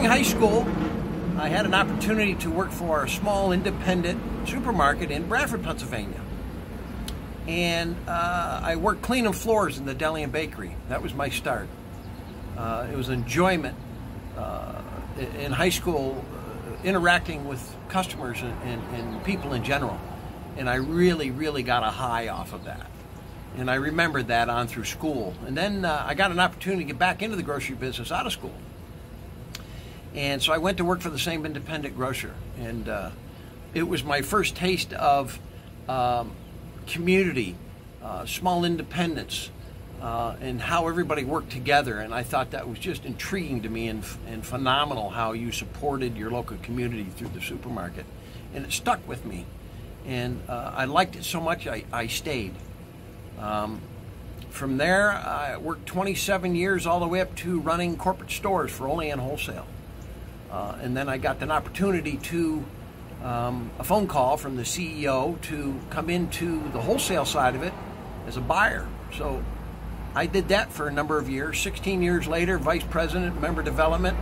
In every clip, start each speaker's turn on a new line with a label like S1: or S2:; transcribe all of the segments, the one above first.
S1: during high school, I had an opportunity to work for a small independent supermarket in Bradford, Pennsylvania. And uh, I worked cleaning floors in the deli and bakery. That was my start. Uh, it was enjoyment uh, in high school, uh, interacting with customers and, and, and people in general. And I really, really got a high off of that. And I remembered that on through school. And then uh, I got an opportunity to get back into the grocery business out of school. And so I went to work for the same independent grocer. And uh, it was my first taste of um, community, uh, small independence, uh, and how everybody worked together. And I thought that was just intriguing to me and, and phenomenal how you supported your local community through the supermarket. And it stuck with me. And uh, I liked it so much, I, I stayed. Um, from there, I worked 27 years all the way up to running corporate stores for Olean Wholesale. Uh, and then I got an opportunity to um, a phone call from the CEO to come into the wholesale side of it as a buyer. So I did that for a number of years. 16 years later, vice president, member development,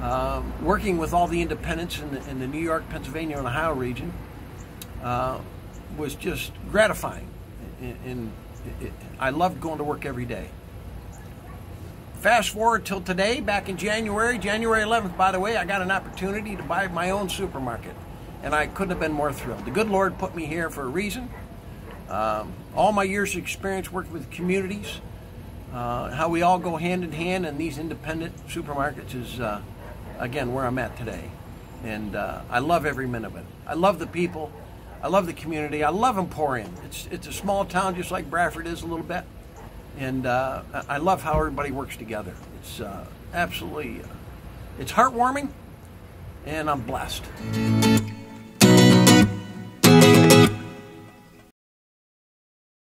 S1: um, working with all the independents in the, in the, New York, Pennsylvania, and Ohio region uh, was just gratifying. And, and it, it, I loved going to work every day. Fast forward till today, back in January, January 11th, by the way, I got an opportunity to buy my own supermarket. And I couldn't have been more thrilled. The good Lord put me here for a reason. Um, all my years of experience working with communities, uh, how we all go hand in hand in these independent supermarkets is, uh, again, where I'm at today. And uh, I love every minute of it. I love the people. I love the community. I love Emporium. It's, it's a small town just like Bradford is a little bit and uh, I love how everybody works together. It's uh, absolutely, uh, it's heartwarming, and I'm blessed.